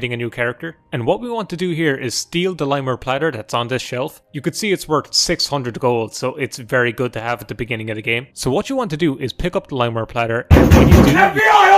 a new character. And what we want to do here is steal the Limeware platter that's on this shelf. You could see it's worth 600 gold, so it's very good to have at the beginning of the game. So what you want to do is pick up the Limeware platter, and when you do, FBI!